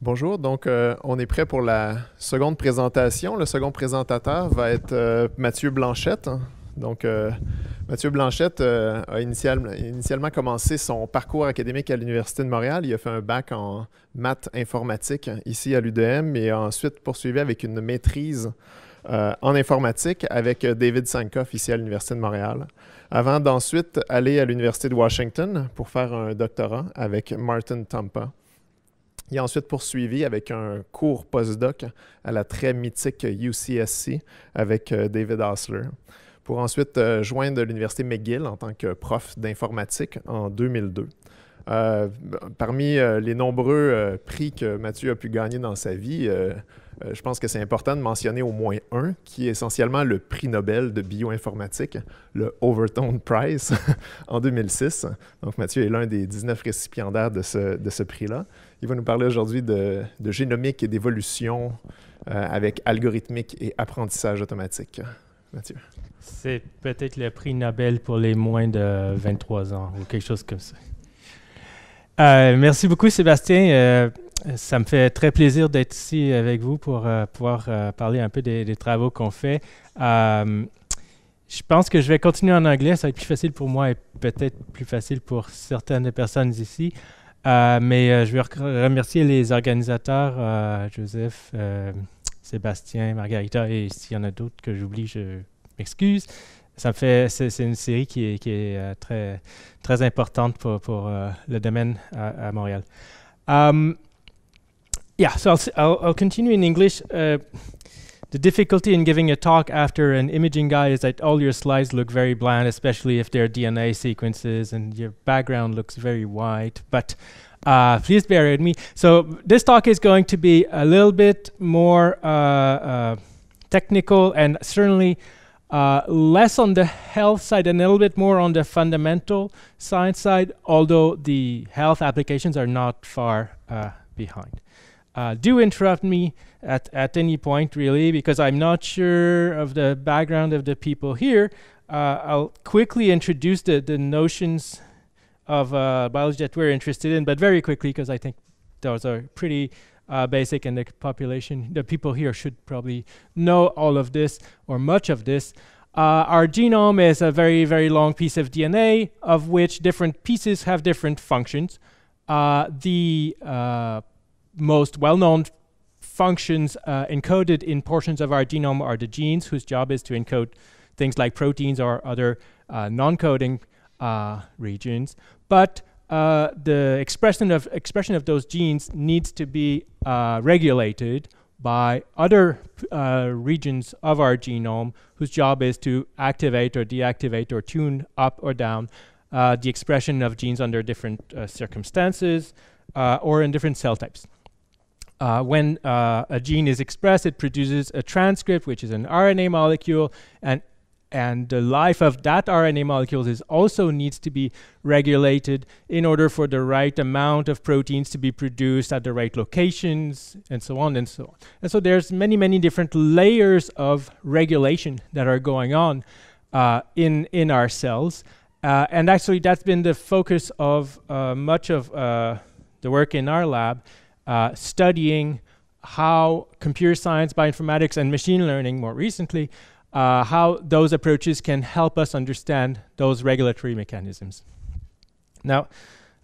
Bonjour, donc euh, on est prêt pour la seconde présentation. Le second présentateur va être euh, Mathieu Blanchette. Donc, euh, Mathieu Blanchette a initialement commencé son parcours académique à l'Université de Montréal. Il a fait un bac en maths informatique ici à l'UDM et a ensuite poursuivi avec une maîtrise en informatique avec David Sankoff ici à l'Université de Montréal, avant d'ensuite aller à l'Université de Washington pour faire un doctorat avec Martin Tampa. Il a ensuite poursuivi avec un cours postdoc à la très mythique UCSC avec euh, David Osler, pour ensuite euh, joindre l'Université McGill en tant que prof d'informatique en 2002. Euh, parmi les nombreux prix que Mathieu a pu gagner dans sa vie, je pense que c'est important de mentionner au moins un, qui est essentiellement le prix Nobel de bioinformatique, le Overton Prize, en 2006. Donc Mathieu est l'un des 19 récipiendaires de ce prix-là. Il va nous parler aujourd'hui de, génomique et d'évolution euh, avec algorithmique et apprentissage automatique. Mathieu. C'est peut-être le prix Nobel pour les moins de 23 ans ou quelque chose comme ça. Euh, merci beaucoup, Sébastien. Euh, ça me fait très plaisir d'être ici avec vous pour pouvoir parler un peu des, des travaux qu'on fait. je pense que je vais continuer en anglais. Ça va être plus facile pour moi et peut-être plus facile pour certaines personnes ici. Euh, mais euh, je veux remercier les organisateurs, euh, Joseph, Sébastien, Margarita, et s'il y en a d'autres que j'oublie, je m'excuse. Ça fait, c'est, une série qui est, très, importante pour, le domaine à, à Montréal. Um, yeah, so I'll, I'll, I'll, continue in English. The difficulty in giving a talk after an imaging guy is that all your slides look very bland, especially if they're DNA sequences and your background looks very white. But uh, please bear with me. So this talk is going to be a little bit more uh, uh, technical and certainly uh, less on the health side and a little bit more on the fundamental science side, although the health applications are not far uh, behind. Uh, do interrupt me at, at any point, really, because I'm not sure of the background of the people here. Uh, I'll quickly introduce the, the notions of uh, biology that we're interested in, but very quickly, because I think those are pretty uh, basic, and the population, the people here should probably know all of this or much of this. Uh, our genome is a very, very long piece of DNA, of which different pieces have different functions. Uh, the most well-known functions uh, encoded in portions of our genome are the genes, whose job is to encode things like proteins or other uh, non-coding uh, regions. But uh, the expression of expression of those genes needs to be uh, regulated by other uh, regions of our genome, whose job is to activate or deactivate or tune up or down the expression of genes under different circumstances or in different cell types. Uh, when uh, a gene is expressed, it produces a transcript, which is an RNA molecule, and and the life of that RNA molecule is also needs to be regulated in order for the right amount of proteins to be produced at the right locations, and so on and so on. And so there's many, many different layers of regulation that are going on uh, in in our cells, uh, and actually that's been the focus of uh, much of uh, the work in our lab uh, studying how computer science, bioinformatics, and machine learning more recently, uh, how those approaches can help us understand those regulatory mechanisms. Now,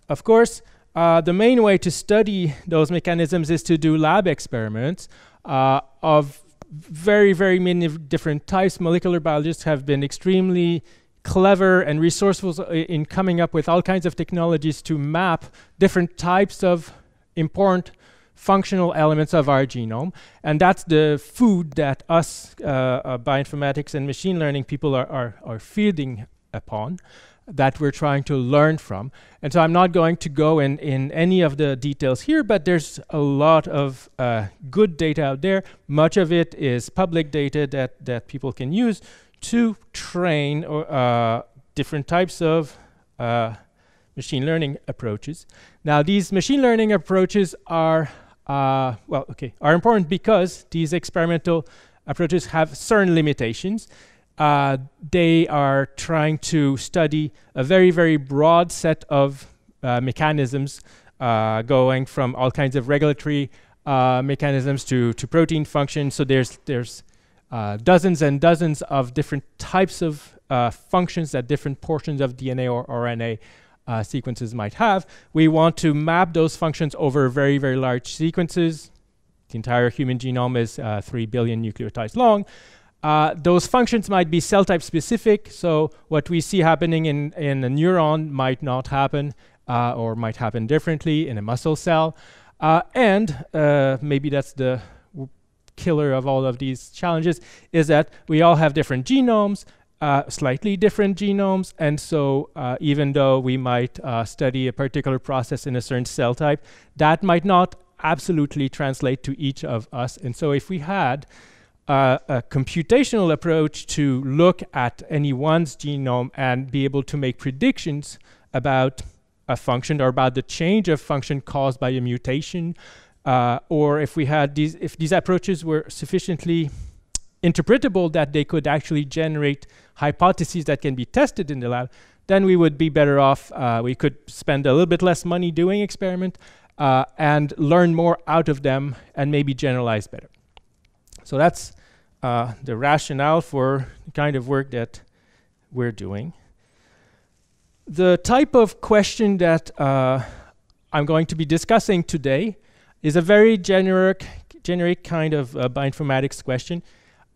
of course, uh, the main way to study those mechanisms is to do lab experiments uh, of very, very many different types. Molecular biologists have been extremely clever and resourceful in coming up with all kinds of technologies to map different types of important functional elements of our genome. And that's the food that us uh, uh, bioinformatics and machine learning people are, are, are feeding upon that we're trying to learn from. And so I'm not going to go in, in any of the details here, but there's a lot of uh, good data out there. Much of it is public data that, that people can use to train or, uh, different types of uh, machine learning approaches. Now, these machine learning approaches are, uh, well, okay, are important because these experimental approaches have certain limitations. Uh, they are trying to study a very, very broad set of uh, mechanisms uh, going from all kinds of regulatory uh, mechanisms to, to protein function. So there's, there's uh, dozens and dozens of different types of functions that different portions of DNA or RNA uh, sequences might have. We want to map those functions over very, very large sequences. The entire human genome is uh, 3 billion nucleotides long. Uh, those functions might be cell type specific, so what we see happening in, in a neuron might not happen uh, or might happen differently in a muscle cell. Uh, and uh, maybe that's the killer of all of these challenges, is that we all have different genomes, uh, slightly different genomes, and so uh, even though we might study a particular process in a certain cell type, that might not absolutely translate to each of us. And so if we had uh, a computational approach to look at anyone's genome and be able to make predictions about a function or about the change of function caused by a mutation, uh, or if we had these, if these approaches were sufficiently interpretable that they could actually generate hypotheses that can be tested in the lab, then we would be better off. Uh, we could spend a little bit less money doing experiment uh, and learn more out of them and maybe generalize better. So that's uh, the rationale for the kind of work that we're doing. The type of question that uh, I'm going to be discussing today is a very generic, generic kind of uh, bioinformatics question.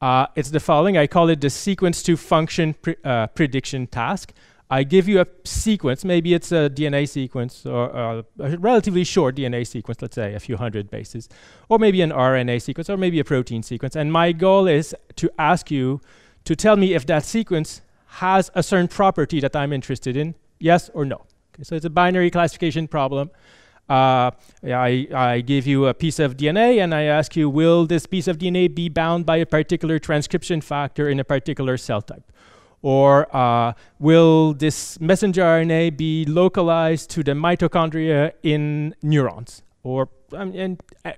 Uh, it's the following. I call it the sequence to function pre uh, prediction task. I give you a sequence, maybe it's a DNA sequence or uh, a relatively short DNA sequence, let's say a few hundred bases, or maybe an RNA sequence, or maybe a protein sequence. And my goal is to ask you to tell me if that sequence has a certain property that I'm interested in, yes or no. Okay, so it's a binary classification problem. Uh, I, I give you a piece of DNA and I ask you, will this piece of DNA be bound by a particular transcription factor in a particular cell type? Or uh, will this messenger RNA be localized to the mitochondria in neurons? Or um, uh,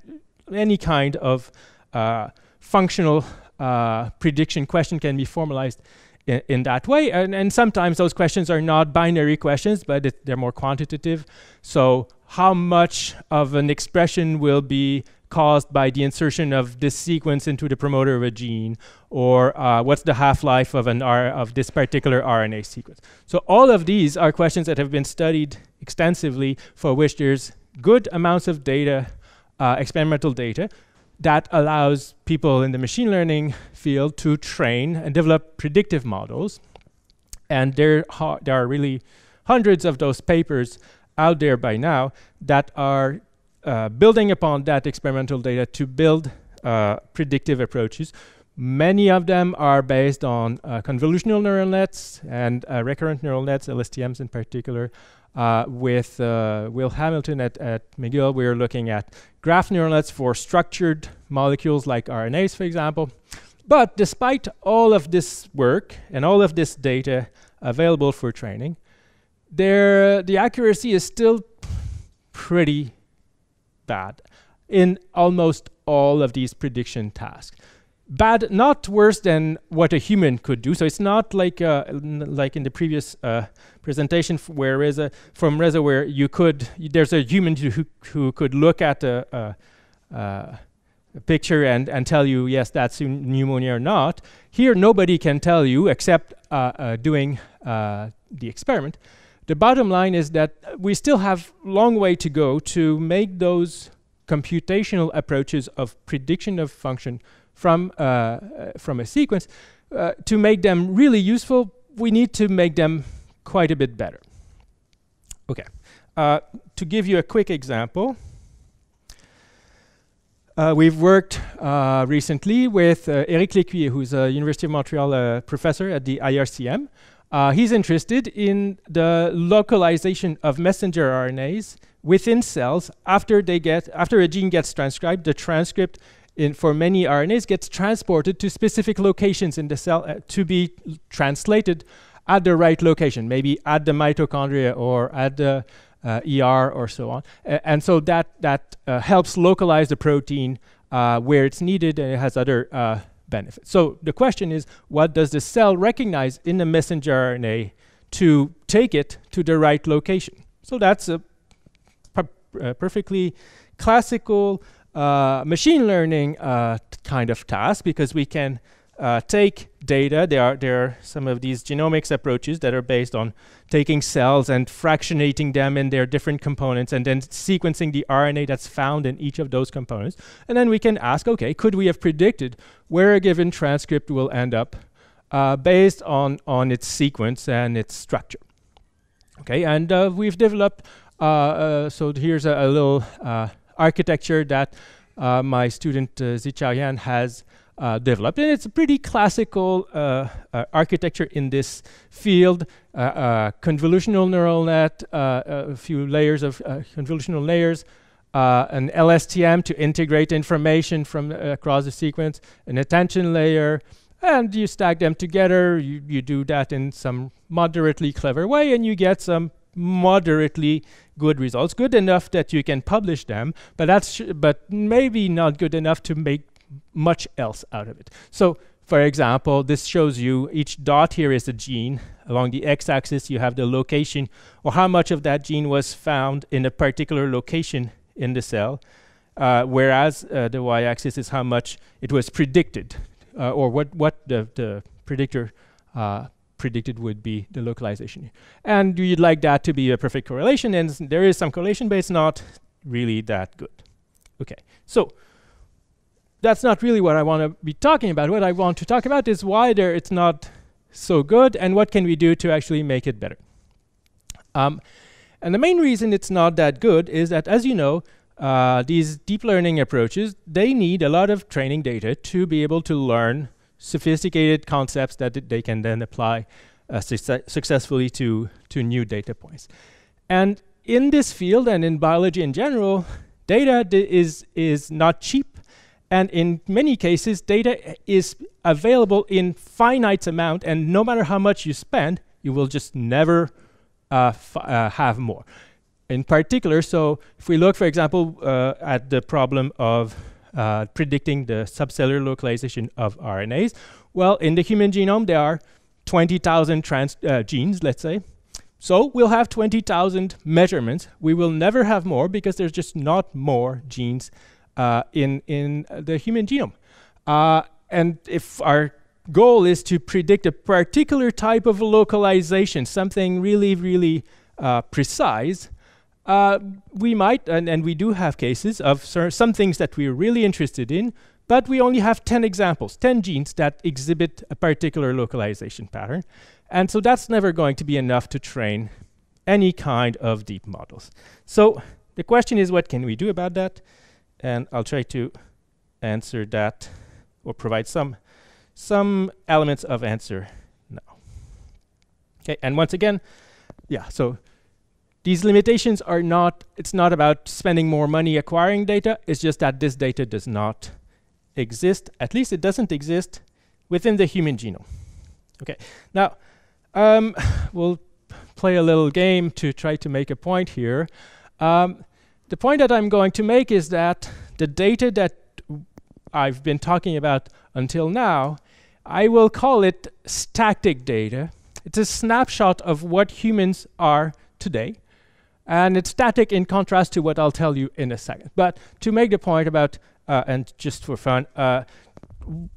any kind of uh, functional uh, prediction question can be formalized in, in that way. And, and, sometimes those questions are not binary questions, but it, they're more quantitative. So how much of an expression will be caused by the insertion of this sequence into the promoter of a gene, or uh, what's the half-life of an of this particular RNA sequence. So all of these are questions that have been studied extensively, for which there's good amounts of data, uh, experimental data, that allows people in the machine learning field to train and develop predictive models. And there, there are really hundreds of those papers out there by now that are uh, building upon that experimental data to build uh, predictive approaches. Many of them are based on uh, convolutional neural nets and uh, recurrent neural nets, LSTMs in particular. Uh, with Will Hamilton at, at McGill, we're looking at graph neural nets for structured molecules like RNAs, for example. But despite all of this work and all of this data available for training, there, the accuracy is still pretty bad in almost all of these prediction tasks. Bad, not worse than what a human could do. So it's not like uh, like in the previous uh, presentation where Reza, from Reza, where you could there's a human who who could look at a, a, a picture and and tell you yes that's pneumonia or not. Here nobody can tell you except uh, uh doing uh, the experiment. The bottom line is that we still have long way to go to make those computational approaches of prediction of function from, uh, uh, from a sequence, uh, to make them really useful, we need to make them quite a bit better. Okay, uh, to give you a quick example, uh, we've worked uh, recently with Eric Lécuyer, who's a University of Montreal professor at the IRCM, he's interested in the localization of messenger RNAs within cells after they get after a gene gets transcribed. The transcript in for many RNAs gets transported to specific locations in the cell uh, to be translated at the right location, maybe at the mitochondria or at the uh, ER or so on. and so that that uh, helps localize the protein uh, where it's needed, and it has other uh, benefit. So the question is, what does the cell recognize in the messenger RNA to take it to the right location? So that's a uh, perfectly classical uh, machine learning uh, kind of task because we can uh, take data. There are, there are some of these genomics approaches that are based on taking cells and fractionating them in their different components and then sequencing the RNA that's found in each of those components. And then we can ask, okay, could we have predicted where a given transcript will end up uh, based on, on its sequence and its structure? Okay, and uh, we've developed, uh, so here's a, a little architecture that my student uh, Zichao has uh, developed. And it's a pretty classical uh, uh, architecture in this field. Uh, uh, convolutional neural net, uh, a few layers of convolutional layers, an LSTM to integrate information from across the sequence, an attention layer, and you stack them together. You, you do that in some moderately clever way, and you get some moderately good results, good enough that you can publish them, but that's but maybe not good enough to make much else out of it. So for example, this shows you each dot here is a gene. Along the x-axis, you have the location or how much of that gene was found in a particular location in the cell, uh, whereas uh, the y-axis is how much it was predicted uh, or what, what the, the predictor uh, predicted would be the localization. And you'd like that to be a perfect correlation, and there is some correlation, but it's not really that good. Okay, so that's not really what I want to be talking about. What I want to talk about is why there it's not so good and what can we do to actually make it better. Um, and the main reason it's not that good is that, as you know, uh, these deep learning approaches, they need a lot of training data to be able to learn sophisticated concepts that they can then apply uh, successfully to, to new data points. And in this field and in biology in general, data is, is not cheap and in many cases, data is available in finite amount, and no matter how much you spend, you will just never uh, uh, have more. In particular, so if we look, for example, uh, at the problem of uh, predicting the subcellular localization of RNAs, well, in the human genome, there are 20,000 uh, genes, let's say. So we'll have 20,000 measurements. We will never have more because there's just not more genes uh, in, in the human genome. Uh, and if our goal is to predict a particular type of localization, something really, really uh, precise, uh, we might, and, and we do have cases of some things that we're really interested in, but we only have 10 examples, 10 genes that exhibit a particular localization pattern. And so that's never going to be enough to train any kind of deep models. So the question is, what can we do about that? and I'll try to answer that or provide some some elements of answer now. Okay, and once again, yeah, so these limitations are not, it's not about spending more money acquiring data, it's just that this data does not exist, at least it doesn't exist within the human genome. Okay, now um, we'll play a little game to try to make a point here. Um, the point that I'm going to make is that the data that I've been talking about until now, I will call it static data. It's a snapshot of what humans are today. And it's static in contrast to what I'll tell you in a second. But to make the point about, uh, and just for fun, uh,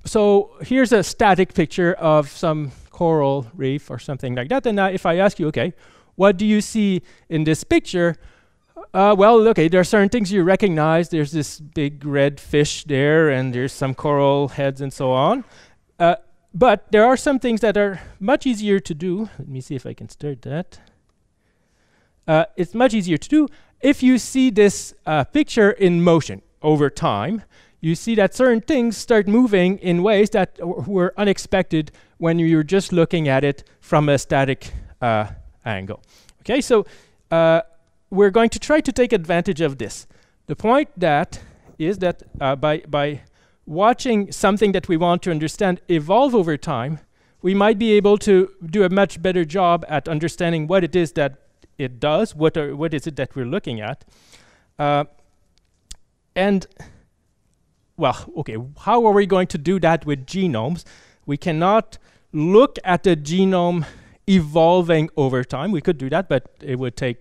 so here's a static picture of some coral reef or something like that. And uh, if I ask you, okay, what do you see in this picture? Uh, well, okay, there are certain things you recognize. There's this big red fish there, and there's some coral heads and so on. Uh, but there are some things that are much easier to do. Let me see if I can start that. Uh, it's much easier to do if you see this uh, picture in motion over time. You see that certain things start moving in ways that were unexpected when you're just looking at it from a static uh, angle. Okay, so uh, we're going to try to take advantage of this. The point that is that uh, by, by watching something that we want to understand evolve over time, we might be able to do a much better job at understanding what it is that it does, what, are, what is it that we're looking at. Uh, and, well, okay, how are we going to do that with genomes? We cannot look at the genome evolving over time. We could do that, but it would take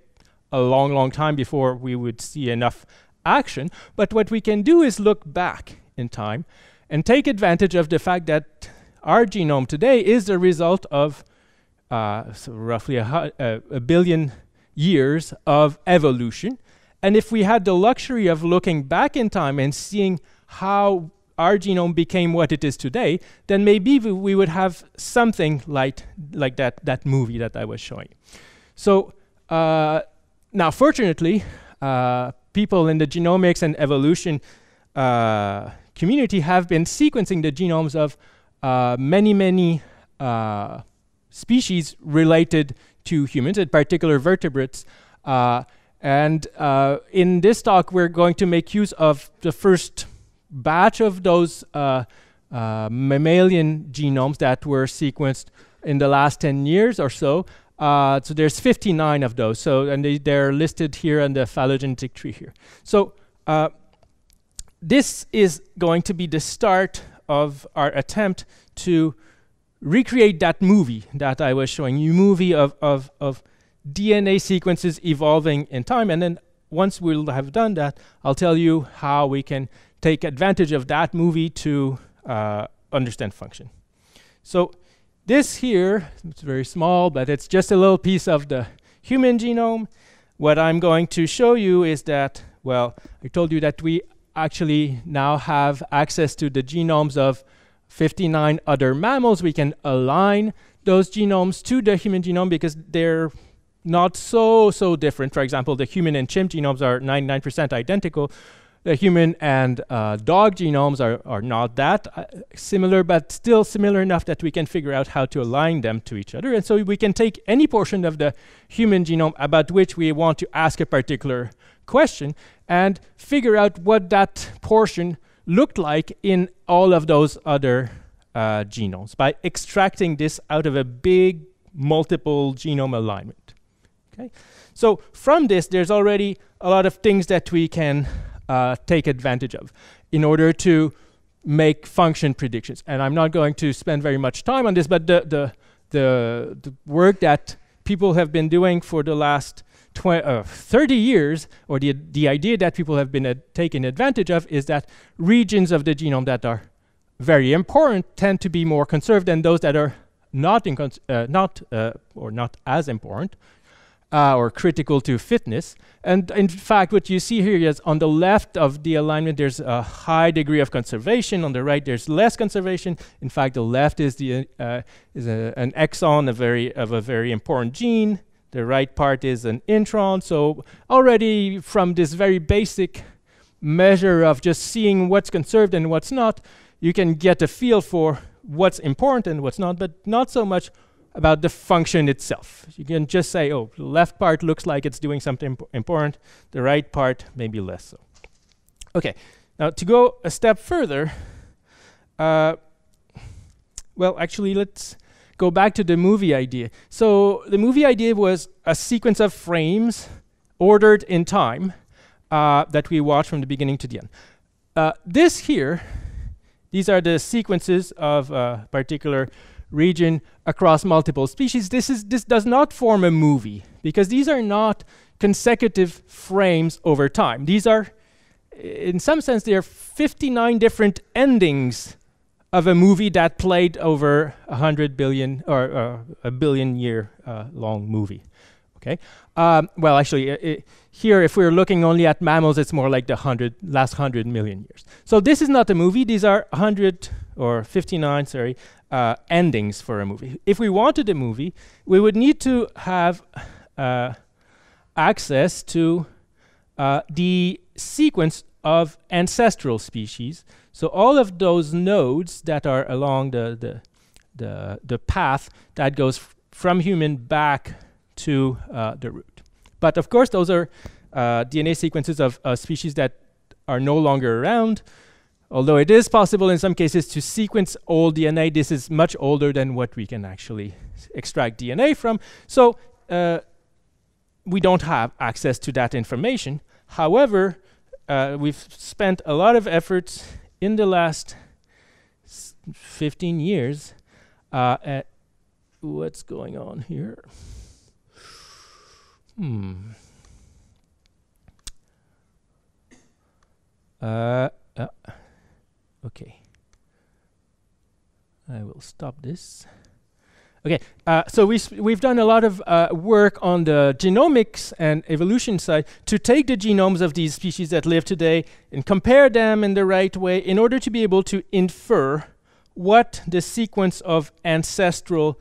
a long, long time before we would see enough action. But what we can do is look back in time and take advantage of the fact that our genome today is the result of uh, so roughly a, a, a billion years of evolution. And if we had the luxury of looking back in time and seeing how our genome became what it is today, then maybe we, we would have something like, like that, that movie that I was showing. So uh, now, fortunately, uh, people in the genomics and evolution uh, community have been sequencing the genomes of uh, many, many uh, species related to humans, in particular vertebrates. Uh, and uh, in this talk, we're going to make use of the first batch of those uh, uh, mammalian genomes that were sequenced in the last 10 years or so. Uh, so there's 59 of those. So and they, they're listed here on the phylogenetic tree here. So uh, this is going to be the start of our attempt to recreate that movie that I was showing you, movie of, of, of DNA sequences evolving in time. And then once we'll have done that, I'll tell you how we can take advantage of that movie to uh, understand function. So this here, it's very small, but it's just a little piece of the human genome. What I'm going to show you is that, well, I told you that we actually now have access to the genomes of 59 other mammals. We can align those genomes to the human genome because they're not so, so different. For example, the human and chimp genomes are 99% identical. The human and uh, dog genomes are, are not that uh, similar, but still similar enough that we can figure out how to align them to each other. And so we can take any portion of the human genome about which we want to ask a particular question and figure out what that portion looked like in all of those other uh, genomes by extracting this out of a big multiple genome alignment. Okay, so from this, there's already a lot of things that we can uh, take advantage of in order to make function predictions. And I'm not going to spend very much time on this, but the the the, the work that people have been doing for the last uh, 30 years, or the, the idea that people have been uh, taken advantage of, is that regions of the genome that are very important tend to be more conserved than those that are not, uh, not uh, or not as important uh, or critical to fitness. And in fact, what you see here is on the left of the alignment, there's a high degree of conservation. On the right, there's less conservation. In fact, the left is the is a, an exon, a very of a very important gene. The right part is an intron. So already from this very basic measure of just seeing what's conserved and what's not, you can get a feel for what's important and what's not, but not so much about the function itself. You can just say, oh, the left part looks like it's doing something imp important, the right part maybe less so. Okay, now to go a step further, uh, well, actually, let's go back to the movie idea. So the movie idea was a sequence of frames ordered in time uh, that we watch from the beginning to the end. Uh, this here, these are the sequences of a particular region across multiple species. This, is, this does not form a movie because these are not consecutive frames over time. These are, in some sense, they are 59 different endings of a movie that played over a hundred billion or uh, a billion year uh, long movie. Okay. Um, well, actually, here, if we're looking only at mammals, it's more like the hundred last hundred million years. So this is not a movie. These are hundred or fifty-nine, sorry, uh, endings for a movie. If we wanted a movie, we would need to have uh, access to uh, the sequence of ancestral species so all of those nodes that are along the, the, the, the path that goes from human back to uh, the root. But of course, those are uh, DNA sequences of uh, species that are no longer around. Although it is possible in some cases to sequence old DNA, this is much older than what we can actually extract DNA from. So uh, we don't have access to that information. However, uh, we've spent a lot of efforts in the last 15 years, uh, at what's going on here? Hmm. Uh, uh, okay. I will stop this. Okay, uh, so we we've done a lot of uh, work on the genomics and evolution side to take the genomes of these species that live today and compare them in the right way in order to be able to infer what the sequence of ancestral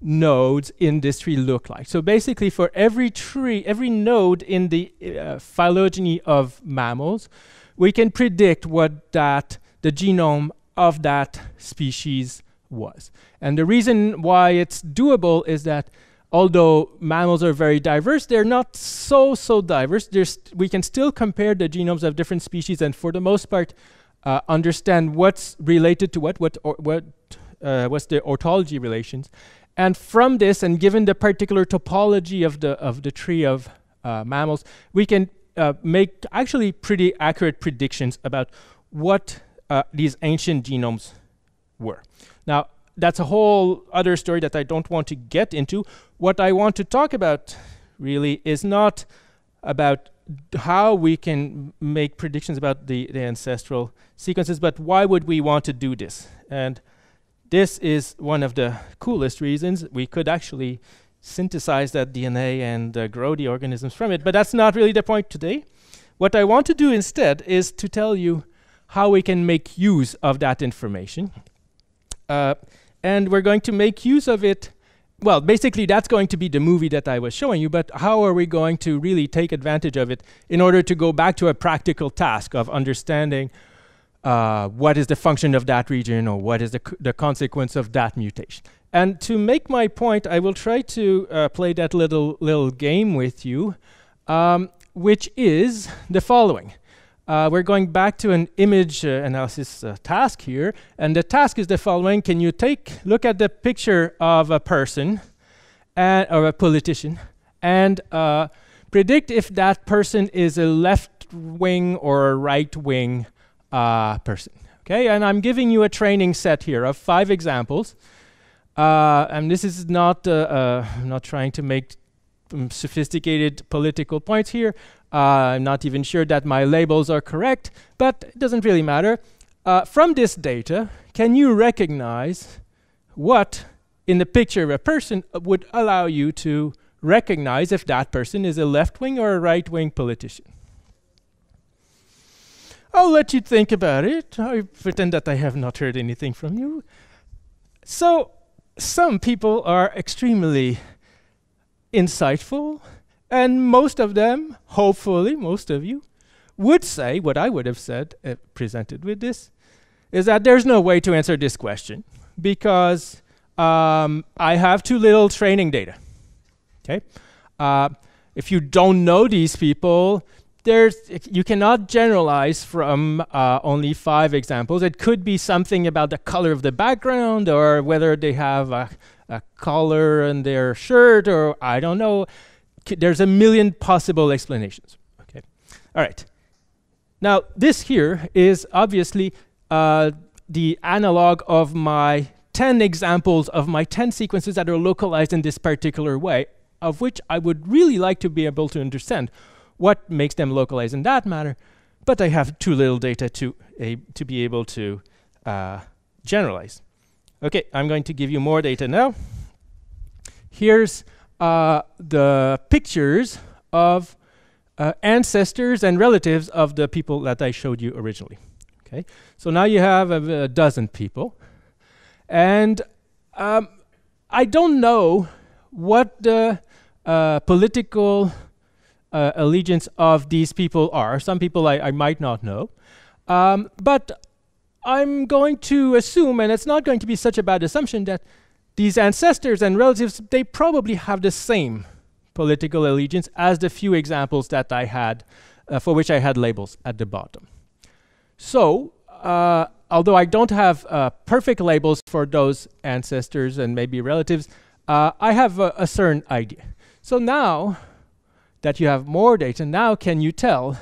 nodes in this tree look like. So basically, for every tree, every node in the uh, phylogeny of mammals, we can predict what that the genome of that species was. And the reason why it's doable is that although mammals are very diverse, they're not so so diverse. We can still compare the genomes of different species, and for the most part, uh, understand what's related to what, what, what, uh, what's the orthology relations, and from this, and given the particular topology of the of the tree of uh, mammals, we can uh, make actually pretty accurate predictions about what uh, these ancient genomes were. Now, that's a whole other story that I don't want to get into. What I want to talk about really is not about how we can make predictions about the, the ancestral sequences, but why would we want to do this? And this is one of the coolest reasons. We could actually synthesize that DNA and uh, grow the organisms from it, but that's not really the point today. What I want to do instead is to tell you how we can make use of that information. Uh, and we're going to make use of it well, basically, that's going to be the movie that I was showing you, but how are we going to really take advantage of it in order to go back to a practical task of understanding uh, what is the function of that region or what is the, the consequence of that mutation? And to make my point, I will try to uh, play that little, little game with you, um, which is the following. Uh, we're going back to an image uh, analysis uh, task here, and the task is the following. Can you take, look at the picture of a person and, or a politician and uh, predict if that person is a left wing or a right wing uh, person? Okay, and I'm giving you a training set here of five examples. Uh, and this is not, I'm not trying to make sophisticated political points here. Uh, I'm not even sure that my labels are correct, but it doesn't really matter. Uh, from this data, can you recognize what in the picture of a person uh, would allow you to recognize if that person is a left wing or a right wing politician? I'll let you think about it. I pretend that I have not heard anything from you. So, some people are extremely insightful and most of them, hopefully, most of you, would say what I would have said uh, presented with this is that there's no way to answer this question because um, I have too little training data. Okay, uh, if you don't know these people, there's you cannot generalize from uh, only five examples. It could be something about the color of the background or whether they have a, a collar in their shirt or I don't know there's a million possible explanations. Okay, all right. Now this here is obviously uh, the analog of my 10 examples of my 10 sequences that are localized in this particular way, of which I would really like to be able to understand what makes them localized in that manner, but I have too little data to, to be able to uh, generalize. Okay, I'm going to give you more data now. Here's uh, the pictures of uh, ancestors and relatives of the people that I showed you originally. Okay, so now you have a, a dozen people, and um, I don't know what the uh, political uh, allegiance of these people are. Some people I, I might not know, um, but I'm going to assume, and it's not going to be such a bad assumption, that these ancestors and relatives, they probably have the same political allegiance as the few examples that I had, uh, for which I had labels at the bottom. So, uh, although I don't have uh, perfect labels for those ancestors and maybe relatives, uh, I have a, a certain idea. So now that you have more data, now can you tell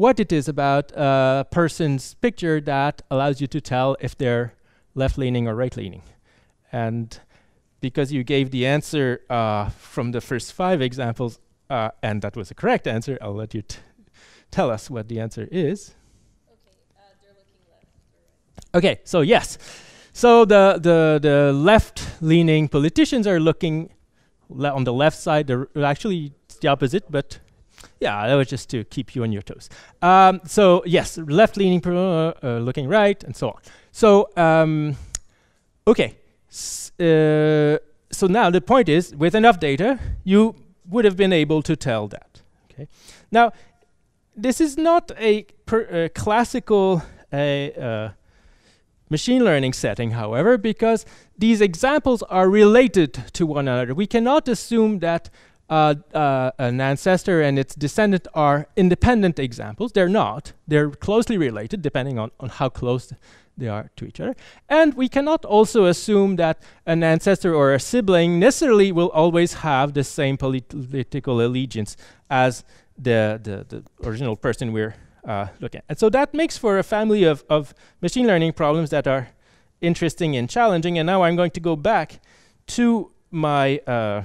what it is about a person's picture that allows you to tell if they're left-leaning or right-leaning? And because you gave the answer uh, from the first five examples, uh, and that was the correct answer, I'll let you tell us what the answer is. Okay, so yes. So the, the, the left-leaning politicians are looking on the left side. They're actually it's the opposite, but yeah, that was just to keep you on your toes. Um, so yes, left-leaning uh, uh, looking right, and so on. So um, okay, S uh, so now the point is, with enough data, you would have been able to tell that. Okay, now this is not a, a classical uh, machine learning setting, however, because these examples are related to one another. We cannot assume that uh, uh, an ancestor and its descendant are independent examples. They're not. They're closely related, depending on, on how close they are to each other. And we cannot also assume that an ancestor or a sibling necessarily will always have the same political allegiance as the, the, the original person we're uh, look at. And so that makes for a family of, of machine learning problems that are interesting and challenging. And now I'm going to go back to my uh,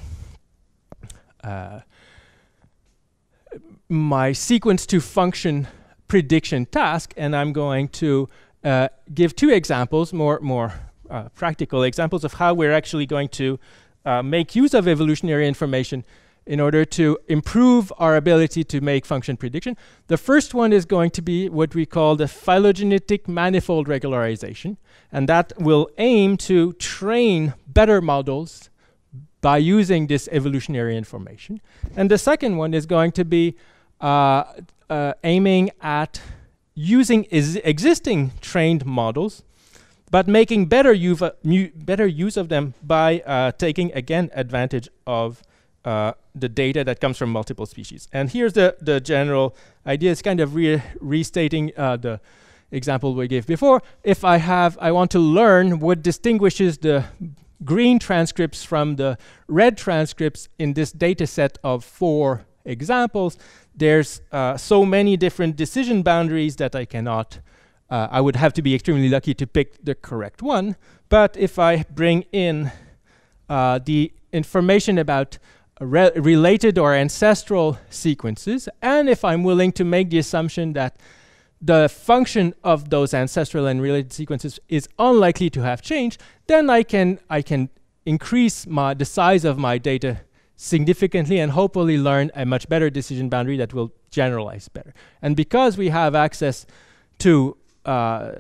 my sequence to function prediction task, and I'm going to uh, give two examples, more more uh, practical examples of how we're actually going to uh, make use of evolutionary information in order to improve our ability to make function prediction. The first one is going to be what we call the phylogenetic manifold regularization, and that will aim to train better models by using this evolutionary information. And the second one is going to be uh, uh, aiming at using existing trained models but making better, better use of them by uh, taking again advantage of uh, the data that comes from multiple species. And here's the, the general idea. It's kind of re restating uh, the example we gave before. If I have, I want to learn what distinguishes the green transcripts from the red transcripts in this data set of four examples, there's uh, so many different decision boundaries that I cannot, uh, I would have to be extremely lucky to pick the correct one. But if I bring in uh, the information about re related or ancestral sequences, and if I'm willing to make the assumption that the function of those ancestral and related sequences is unlikely to have changed, then I can, I can increase my, the size of my data significantly and hopefully learn a much better decision boundary that will generalize better. And because we have access to uh,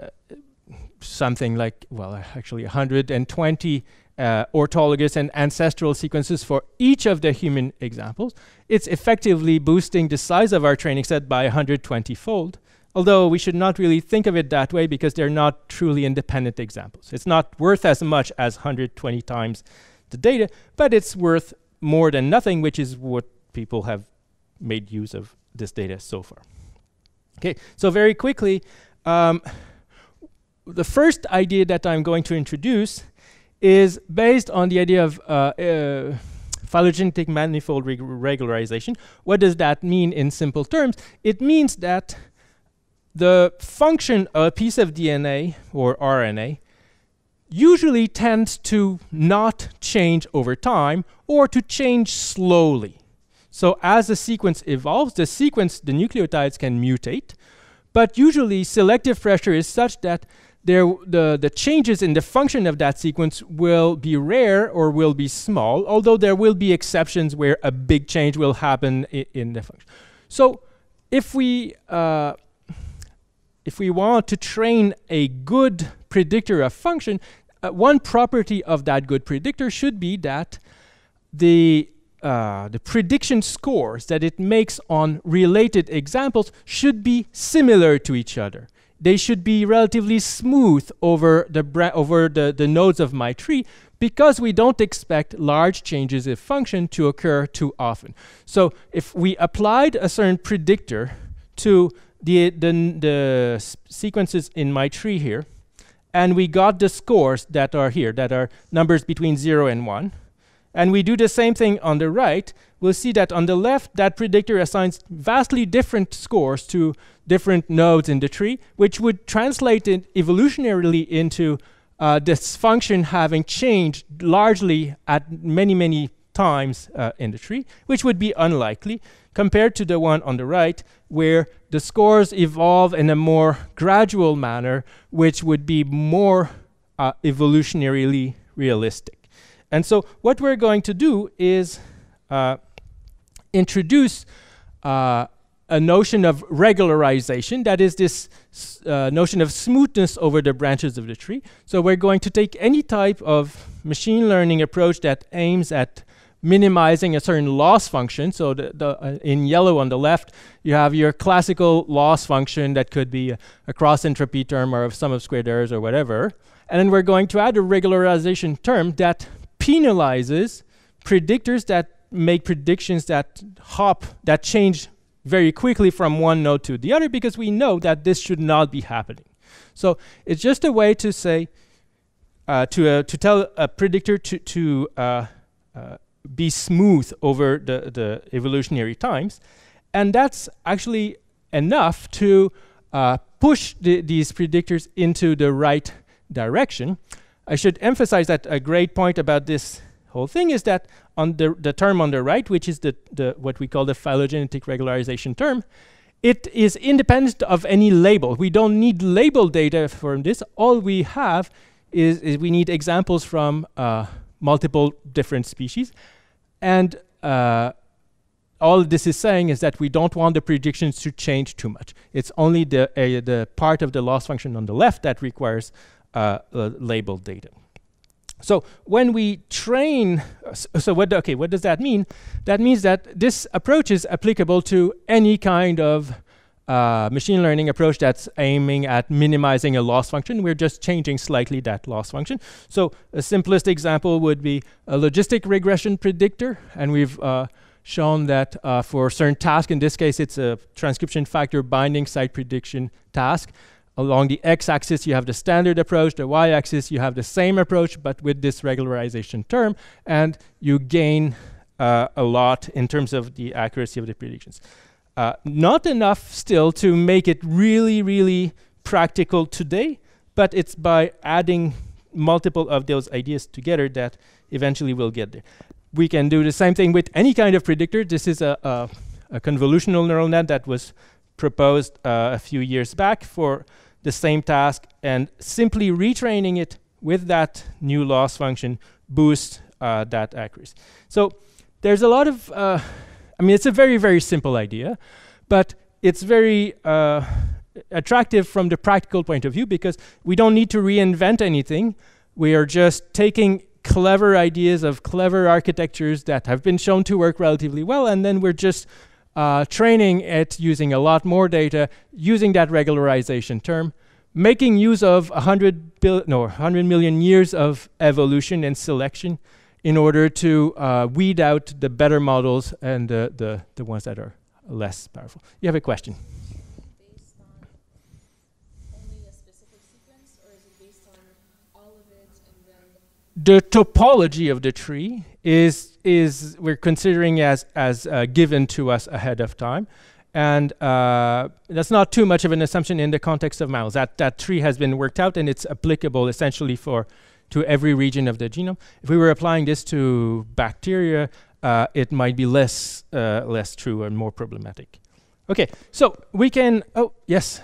something like, well, actually 120 uh, orthologous and ancestral sequences for each of the human examples, it's effectively boosting the size of our training set by 120-fold. Although we should not really think of it that way because they're not truly independent examples. It's not worth as much as 120 times the data, but it's worth more than nothing, which is what people have made use of this data so far. Okay, so very quickly, um, the first idea that I'm going to introduce is based on the idea of uh, uh, phylogenetic manifold reg regularization. What does that mean in simple terms? It means that the function of a piece of DNA or RNA usually tends to not change over time or to change slowly. So as the sequence evolves, the sequence, the nucleotides can mutate, but usually selective pressure is such that there, the, the changes in the function of that sequence will be rare or will be small, although there will be exceptions where a big change will happen in the function. So if we, uh, if we want to train a good predictor of function, uh, one property of that good predictor should be that the uh, the prediction scores that it makes on related examples should be similar to each other they should be relatively smooth over the over the, the nodes of my tree because we don't expect large changes in function to occur too often. So if we applied a certain predictor to the, the, the sequences in my tree here, and we got the scores that are here, that are numbers between 0 and 1, and we do the same thing on the right, we'll see that on the left, that predictor assigns vastly different scores to different nodes in the tree, which would translate it evolutionarily into uh, this function having changed largely at many, many times uh, in the tree, which would be unlikely compared to the one on the right, where the scores evolve in a more gradual manner, which would be more uh, evolutionarily realistic. And so, what we're going to do is uh, introduce uh, a notion of regularization, that is, this uh, notion of smoothness over the branches of the tree. So, we're going to take any type of machine learning approach that aims at minimizing a certain loss function. So the, the uh, in yellow on the left, you have your classical loss function that could be a, a cross entropy term or a sum of squared errors or whatever. And then we're going to add a regularization term that penalizes predictors that make predictions that hop, that change very quickly from one node to the other because we know that this should not be happening. So it's just a way to say, uh, to, uh, to tell a predictor to, to uh, uh be smooth over the, the evolutionary times. And that's actually enough to uh, push the, these predictors into the right direction. I should emphasize that a great point about this whole thing is that on the, the term on the right, which is the, the what we call the phylogenetic regularization term, it is independent of any label. We don't need label data from this. All we have is, is we need examples from uh, multiple different species. And uh, all this is saying is that we don't want the predictions to change too much. It's only the, uh, the part of the loss function on the left that requires uh, labeled data. So when we train, so what, okay, what does that mean? That means that this approach is applicable to any kind of uh, machine learning approach that's aiming at minimizing a loss function. We're just changing slightly that loss function. So a simplest example would be a logistic regression predictor. And we've uh, shown that uh, for a certain task, in this case, it's a transcription factor binding site prediction task. Along the x-axis, you have the standard approach. The y-axis, you have the same approach, but with this regularization term. And you gain uh, a lot in terms of the accuracy of the predictions. Uh, not enough still to make it really, really practical today, but it's by adding multiple of those ideas together that eventually we'll get there. We can do the same thing with any kind of predictor. This is a, a, a convolutional neural net that was proposed uh, a few years back for the same task, and simply retraining it with that new loss function boosts uh, that accuracy. So there's a lot of uh, I mean, it's a very, very simple idea, but it's very uh, attractive from the practical point of view because we don't need to reinvent anything. We are just taking clever ideas of clever architectures that have been shown to work relatively well, and then we're just uh, training it using a lot more data, using that regularization term, making use of 100, bil- no, 100 million years of evolution and selection in order to uh, weed out the better models and the, the, the ones that are less powerful. You have a question? the topology of the tree is is we're considering as as uh, given to us ahead of time, and uh, that's not too much of an assumption in the context of mammals. That that tree has been worked out and it's applicable essentially for to every region of the genome. If we were applying this to bacteria, uh, it might be less uh, less true and more problematic. Okay, so we can. Oh yes.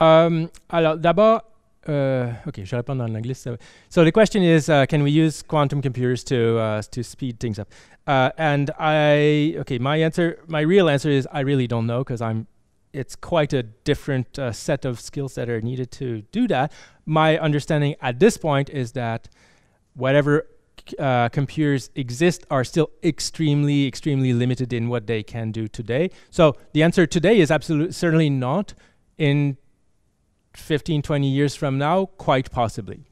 Alors, d'abord, uh, okay, je réponds en anglais. So, so the question is, uh, can we use quantum computers to uh, to speed things up? Uh, and I, okay, my answer, my real answer is I really don't know because I'm. It's quite a different uh, set of skills that are needed to do that. My understanding at this point is that whatever uh, computers exist are still extremely, extremely limited in what they can do today. So the answer today is absolutely certainly not. In 15, 20 years from now? Quite possibly.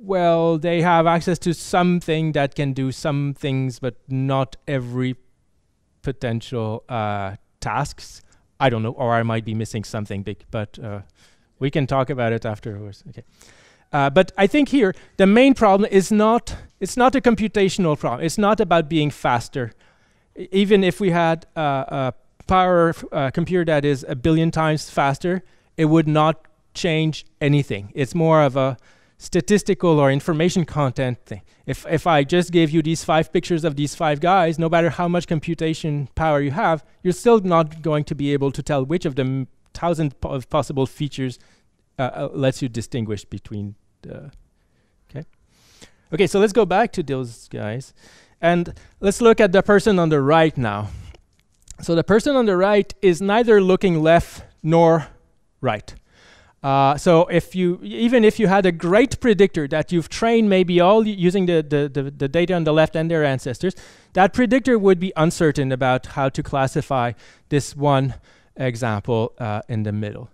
well, they have access to something that can do some things, but not every potential uh, tasks. I don't know, or I might be missing something big, but uh, we can talk about it afterwards. Okay. Uh, but I think here the main problem is not it's not a computational problem. It's not about being faster. Even if we had uh, a power uh, computer that is a billion times faster, it would not change anything. It's more of a statistical or information content thing. If, if I just gave you these five pictures of these five guys, no matter how much computation power you have, you're still not going to be able to tell which of the thousand po of possible features uh, uh, lets you distinguish between the. Okay. Okay, so let's go back to those guys. And let's look at the person on the right now. So the person on the right is neither looking left nor right. Uh, so if you even if you had a great predictor that you've trained maybe all using the, the, the, the, data on the left and their ancestors, that predictor would be uncertain about how to classify this one example uh, in the middle.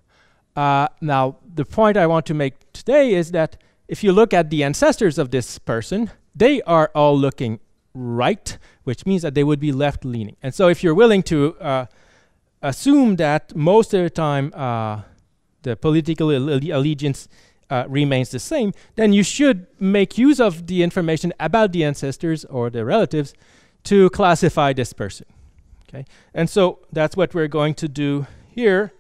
Uh, now, the point I want to make today is that if you look at the ancestors of this person, they are all looking right, which means that they would be left leaning. And so if you're willing to uh, assume that most of the time uh, the political allegiance uh, remains the same, then you should make use of the information about the ancestors or the relatives to classify this person. Okay, and so that's what we're going to do here,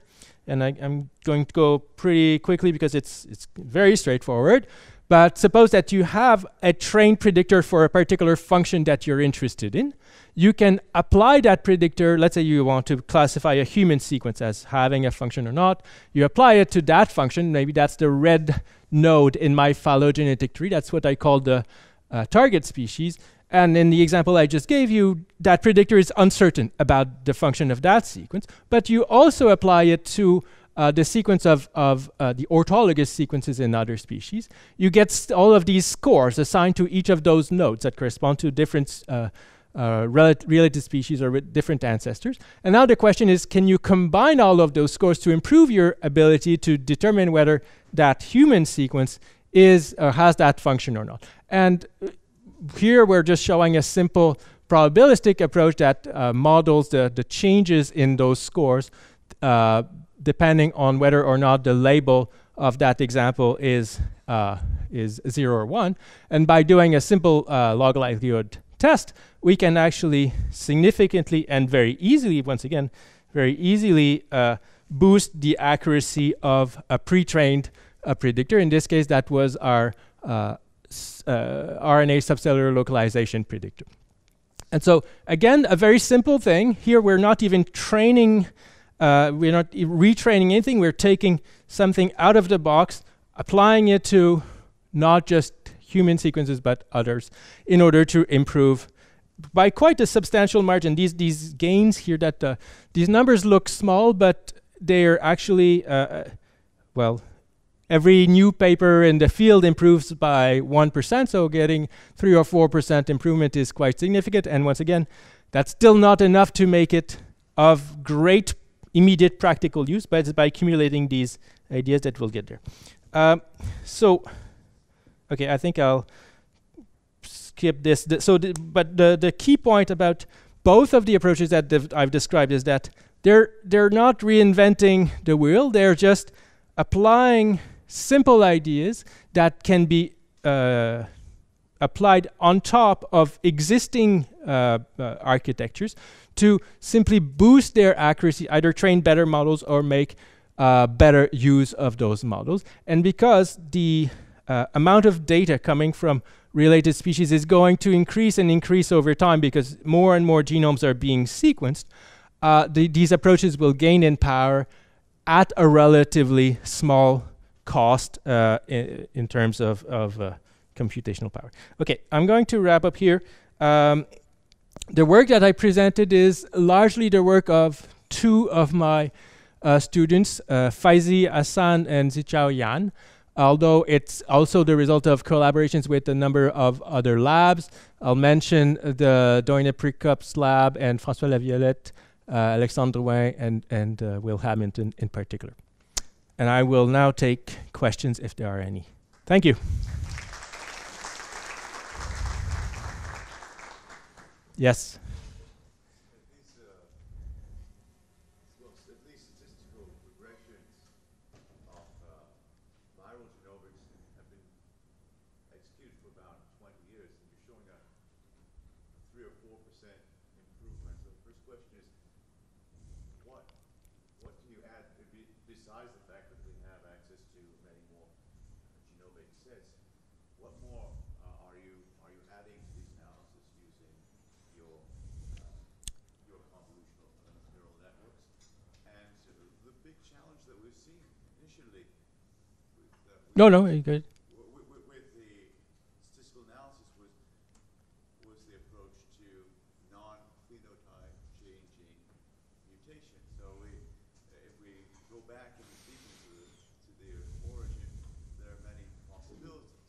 and I, am going to go pretty quickly because it's it's very straightforward. But suppose that you have a trained predictor for a particular function that you're interested in you can apply that predictor. Let's say you want to classify a human sequence as having a function or not. You apply it to that function. Maybe that's the red node in my phylogenetic tree. That's what I call the uh, target species. And in the example I just gave you, that predictor is uncertain about the function of that sequence. But you also apply it to uh, the sequence of, of uh, the orthologous sequences in other species. You get all of these scores assigned to each of those nodes that correspond to different uh, uh, related species or different ancestors. And now the question is, can you combine all of those scores to improve your ability to determine whether that human sequence is or has that function or not? And uh, here we're just showing a simple probabilistic approach that uh, models the, the changes in those scores uh, depending on whether or not the label of that example is uh, is zero or one. And by doing a simple uh, log likelihood test, we can actually significantly and very easily, once again, very easily uh, boost the accuracy of a pre-trained uh, predictor. In this case, that was our uh, uh RNA subcellular localization predictor. And so, again, a very simple thing. Here, we're not even training, uh, we're not retraining anything. We're taking something out of the box, applying it to not just human sequences, but others, in order to improve by quite a substantial margin. These these gains here that uh, these numbers look small, but they're actually uh, uh well. Every new paper in the field improves by 1%, so getting 3 or 4% improvement is quite significant. And once again, that's still not enough to make it of great immediate practical use, but it's by accumulating these ideas that we'll get there. Um, so Okay, I think I'll skip this. The, so, the, but the the key point about both of the approaches that I've described is that they're they're not reinventing the wheel. They're just applying simple ideas that can be uh, applied on top of existing uh, uh, architectures to simply boost their accuracy, either train better models or make uh, better use of those models. And because the uh, amount of data coming from related species is going to increase and increase over time because more and more genomes are being sequenced, uh, the, these approaches will gain in power at a relatively small cost uh, in, in, terms of, of uh, computational power. Okay, I'm going to wrap up here. Um, the work that I presented is largely the work of two of my uh, students, uh, Faizy Ahsan and Zichao Yan although it's also the result of collaborations with a number of other labs. I'll mention the Doina Precup's lab and François Laviolette, uh, Alexandre Drouin, and, and uh, Will Hamilton in particular. And I will now take questions if there are any. Thank you. Yes. No, no, you good. With the statistical analysis was, the approach to non-phenotype changing mutation. So if we go back in the sequences to their origin, there are many possibilities.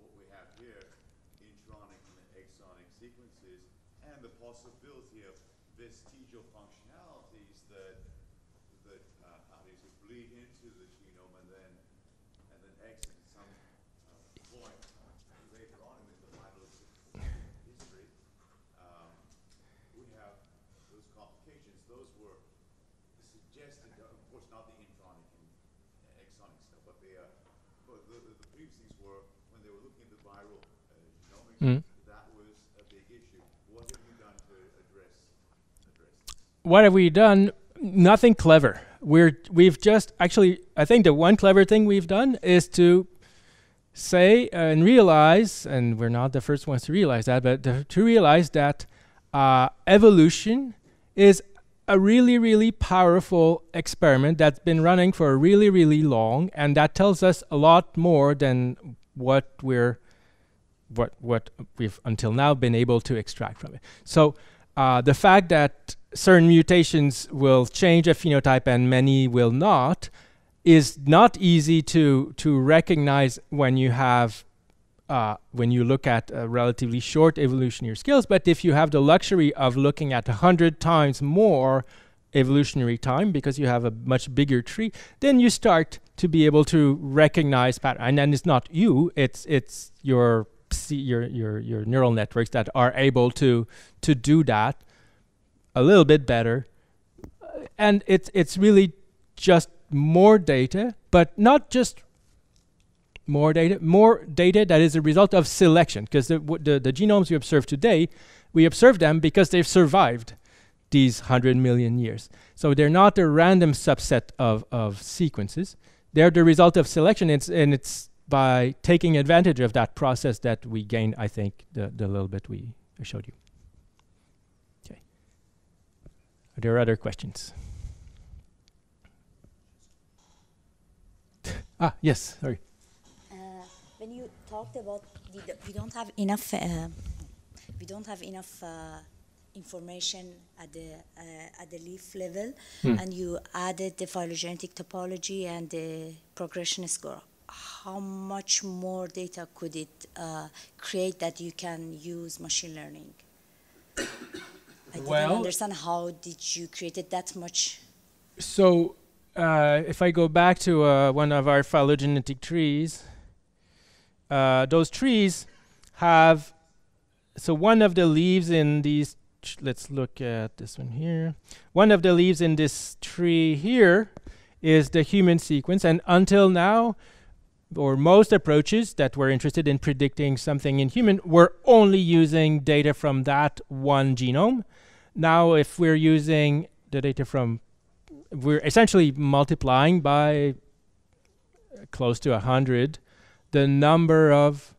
What we have here, intronic and exonic sequences, and the possibility of vestigial functionalities that that uh, how do you bleed into the What have we done? Nothing clever. We're we've just actually I think the one clever thing we've done is to say and realize, and we're not the first ones to realize that, but to, to realize that uh, evolution is a really, really powerful experiment that's been running for really, really long, and that tells us a lot more than what we're what what we've until now been able to extract from it. So uh, the fact that certain mutations will change a phenotype and many will not is not easy to to recognize when you have uh, when you look at uh, relatively short evolutionary scales. But if you have the luxury of looking at a hundred times more evolutionary time because you have a much bigger tree, then you start to be able to recognize pattern. And then it's not you; it's it's your your your your neural networks that are able to to do that a little bit better and it's it's really just more data but not just more data more data that is a result of selection because the, the the genomes we observe today we observe them because they've survived these 100 million years so they're not a random subset of of sequences they're the result of selection it's and it's by taking advantage of that process that we gain, I think, the, the little bit we showed you. Okay. Are there other questions? Ah, yes, sorry. Uh, when you talked about the, we don't have enough, uh, we don't have enough uh, information at the uh, at the leaf level, Hmm. and you added the phylogenetic topology and the progression score. How much more data could it uh, create that you can use machine learning? I Well- didn't understand how did you create it that much. So, uh, if I go back to uh, one of our phylogenetic trees, uh, those trees have. So, one of the leaves in these. Let's look at this one here. One of the leaves in this tree here is the human sequence, and until now, or most approaches that were interested in predicting something in human were only using data from that one genome. Now, if we're using the data from we're essentially multiplying by close to a hundred the number of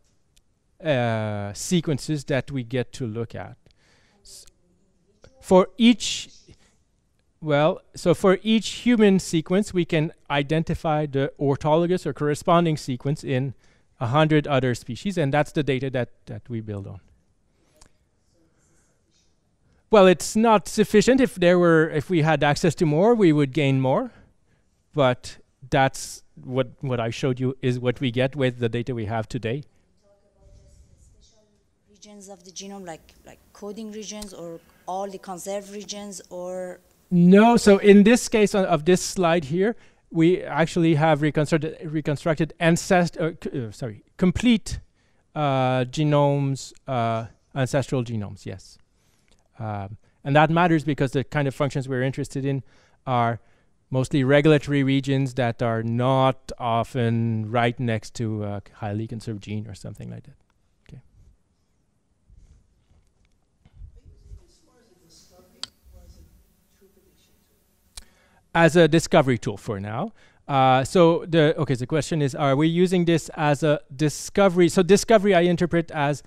uh, sequences that we get to look at. S- for each, well, so for each human sequence, we can identify the orthologous or corresponding sequence in a hundred other species, and that's the data that, that we build on. Well, it's not sufficient. If there were, if we had access to more, we would gain more. But that's what what I showed you is what we get with the data we have today. Regions of the genome, like like coding regions, or all the conserved regions, or No, so in this case on, of this slide here, we actually have reconstructed reconstructed ancest uh, uh, sorry, complete uh, genomes uh, ancestral genomes, yes. Um, and that matters because the kind of functions we're interested in are mostly regulatory regions that are not often right next to a highly conserved gene or something like that. Okay. As a discovery tool for now. Uh, so the okay, the question is, are we using this as a discovery? So discovery, I interpret as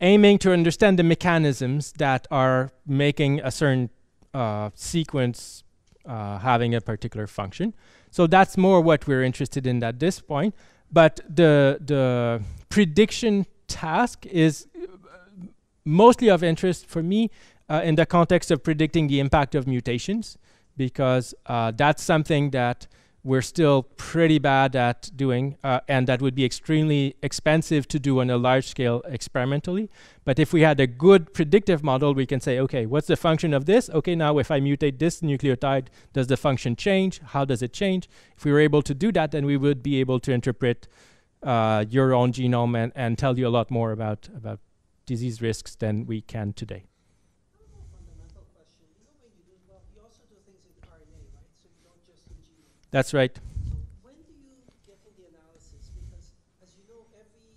aiming to understand the mechanisms that are making a certain uh, sequence uh, having a particular function. So that's more what we're interested in at this point. But the the prediction task is uh, mostly of interest for me uh, in the context of predicting the impact of mutations, because uh, that's something that we're still pretty bad at doing, uh, and that would be extremely expensive to do on a large scale experimentally. But if we had a good predictive model, we can say, okay, what's the function of this? Okay, now if I mutate this nucleotide, does the function change? How does it change? If we were able to do that, then we would be able to interpret uh, your own genome and, and tell you a lot more about, about disease risks than we can today. fundamental question. You know when you do well, you also do things in RNA, right? So you don't just do genome. That's right. So when do you get in the analysis? Because as you know, every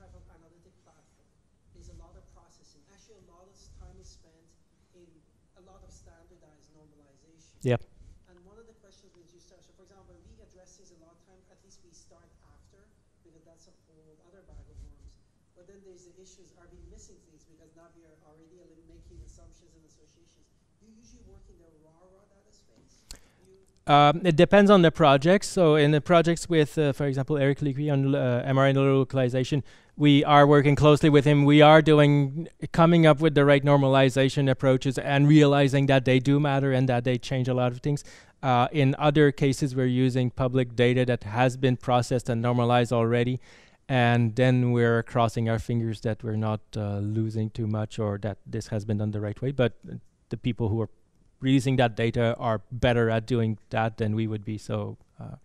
type of analytic platform is a lot of processing. Actually, a lot of s- time is spent in a lot of standardized normalization. Yep. And one of the questions that you start, so for example, when we address things a lot of time, at least we start after, because that's a whole other bag of worms. But then there's the issues, are we missing things? Because now we are already elim- making assumptions and associations. Do you usually work in the raw, raw data space? You, Um, it depends on the projects. So in the projects with, uh, for example, Eric Lécuyer on uh, mRNA localization, we are working closely with him. We are doing, coming up with the right normalization approaches and realizing that they do matter and that they change a lot of things. Uh, in other cases, we're using public data that has been processed and normalized already. And then we're crossing our fingers that we're not uh, losing too much or that this has been done the right way. But the people who are releasing that data are better at doing that than we would be. So, uh,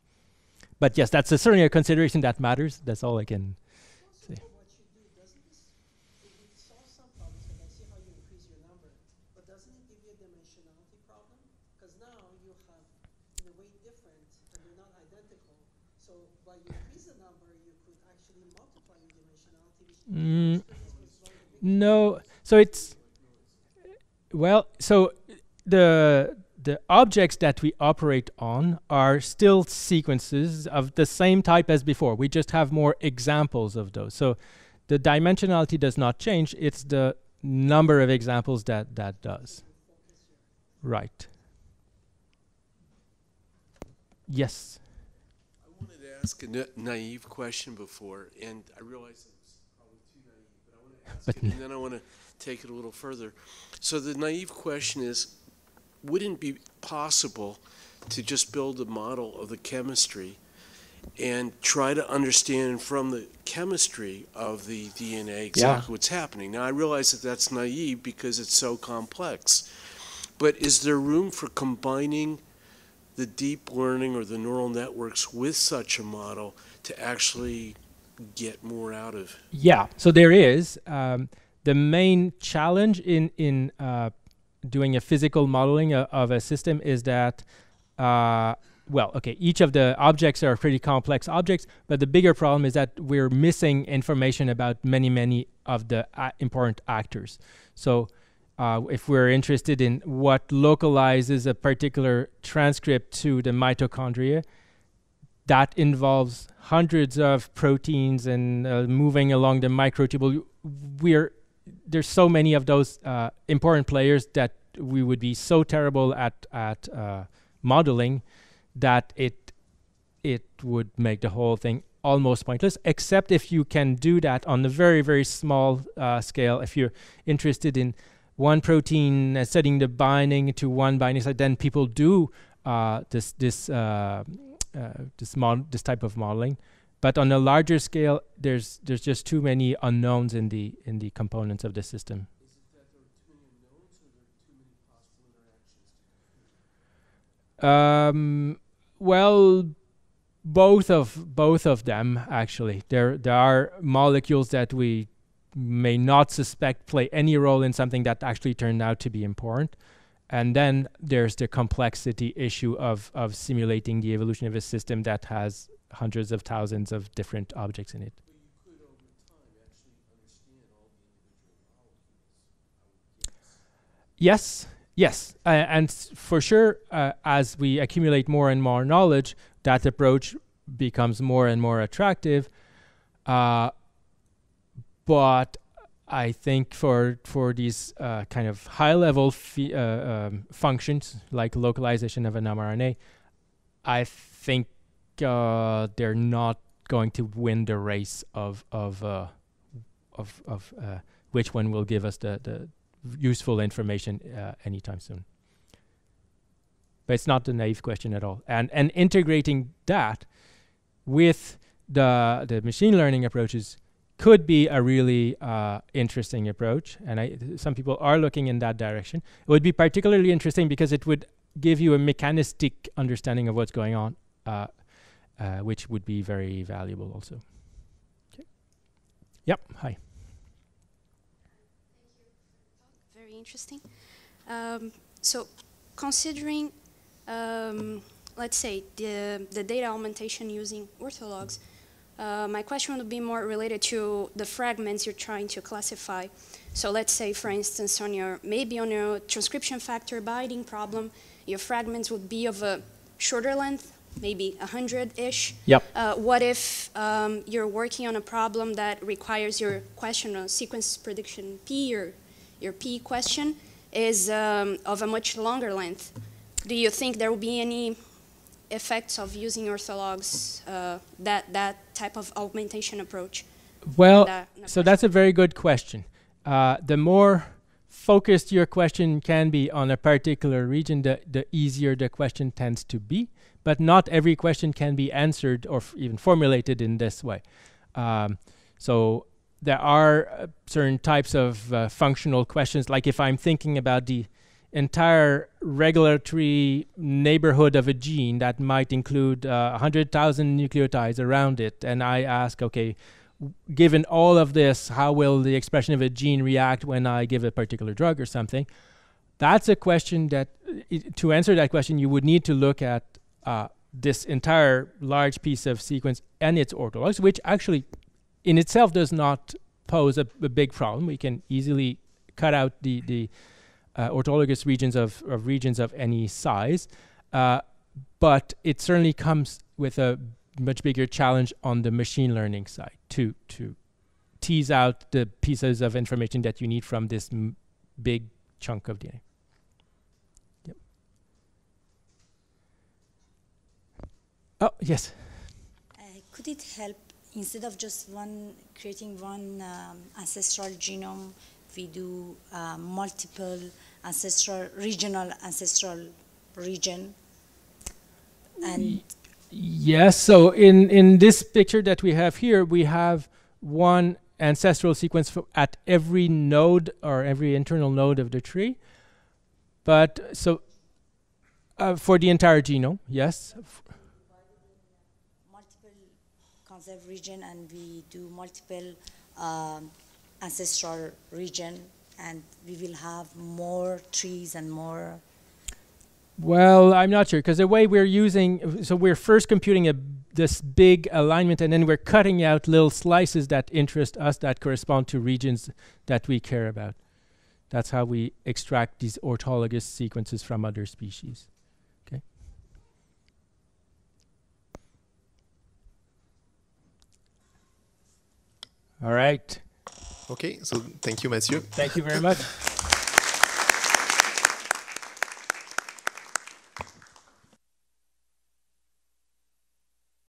but yes, that's a, certainly a consideration that matters. That's all I can. also See. for what you do, doesn't this, it, it solves some problems, because I see how you increase your number, but doesn't it give you a dimensionality problem? Because now you have, in a way, different, and they're not identical. So by you increase the number, you could actually multiply your dimensionality, which Mm, is one of the big no, so it's well, so the the objects that we operate on are still sequences of the same type as before. We just have more examples of those. So the dimensionality does not change. It's the number of examples that that does. Right. Yes. I wanted to ask a na- naive question before, and I realize it's probably too naive, but I want to ask But it, and then I want to take it a little further. So the naive question is, wouldn't it be possible to just build a model of the chemistry and try to understand from the chemistry of the DNA exactly what's happening? Now, I realize that that's naive because it's so complex, but is there room for combining the deep learning or the neural networks with such a model to actually get more out of. Yeah, so there is. Um, the main challenge in in uh, doing a physical modeling of a system is that, uh, well, okay, each of the objects are pretty complex objects, but the bigger problem is that we're missing information about many, many of the a- important actors. So. Uh, if we're interested in what localizes a particular transcript to the mitochondria, that involves hundreds of proteins and uh, moving along the microtubule. We're there's so many of those uh, important players that we would be so terrible at at uh, modeling that it it would make the whole thing almost pointless. Except if you can do that on a very very small uh, scale. If you're interested in one protein uh, studying the binding to one binding site, then people do uh, this this uh, this mod- this type of modeling. But on a larger scale, there's there's just too many unknowns in the in the components of the system. Um, well, both of both of them actually. There there are molecules that we may not suspect play any role in something that actually turned out to be important. And then there's the complexity issue of, of simulating the evolution of a system that has hundreds of thousands of different objects in it. Yes, yes, uh, and for sure, uh, as we accumulate more and more knowledge, that approach becomes more and more attractive. Uh, but I think for for these uh, kind of high level fe- uh, um, functions like localization of an mRNA, I think uh, they're not going to win the race of of uh, of of uh, which one will give us the the useful information uh, anytime soon. But it's not a naive question at all. And and integrating that with the the machine learning approaches could be a really uh, interesting approach, and I, some people are looking in that direction. It would be particularly interesting because it would give you a mechanistic understanding of what's going on, uh, uh, which would be very valuable also. Okay. Yep. Hi. Very interesting. Um, so, considering, um, let's say, the, the data augmentation using orthologs, uh, my question would be more related to the fragments you're trying to classify. So let's say, for instance, on your maybe on your transcription factor binding problem, your fragments would be of a shorter length, maybe 100-ish. Yep. Uh, what if um, you're working on a problem that requires your question on sequence prediction P or your P question is um, of a much longer length? Do you think there will be any effects of using orthologs, uh, that, that type of augmentation approach? Well, that- that so question? that's a very good question. Uh, the more focused your question can be on a particular region, the, the easier the question tends to be. But not every question can be answered or even formulated in this way. Um, so there are uh, certain types of uh, functional questions, like if I'm thinking about the entire regulatory neighborhood of a gene that might include uh, 100,000 nucleotides around it, and I ask, okay, given all of this, how will the expression of a gene react when I give a particular drug or something? That's a question that, i- to answer that question, you would need to look at uh, this entire large piece of sequence and its orthologs, which actually in itself does not pose a, a big problem. We can easily cut out the, the uh, orthologous regions of, of regions of any size. Uh, but it certainly comes with a much bigger challenge on the machine learning side to to tease out the pieces of information that you need from this big chunk of DNA. Oh yes. Uh, could it help instead of just one creating one um, ancestral genome, we do uh, multiple ancestral regional ancestral region, and Yes. So in in this picture that we have here, we have one ancestral sequence for at every node or every internal node of the tree. But so uh, for the entire genome, yes. F- conserved region, and we do multiple um, ancestral region, and we will have more trees and more. Well, I'm not sure because the way we're using, so we're first computing a this big alignment, and then we're cutting out little slices that interest us that correspond to regions that we care about. That's how we extract these orthologous sequences from other species. All right. Okay, so thank you, Mathieu. Thank you very much.